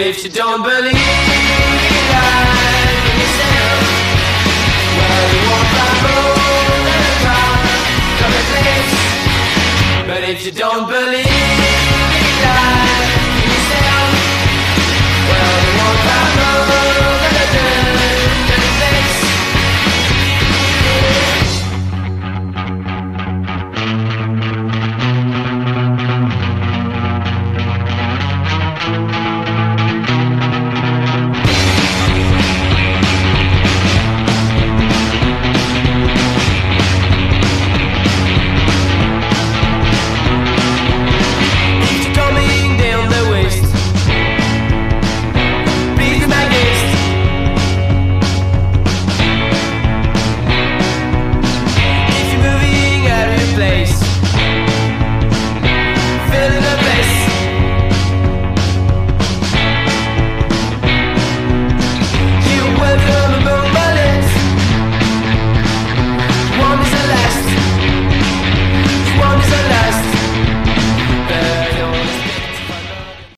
But if you don't believe that yourself, well, you won't find road and a rock, come and place. But if you don't believe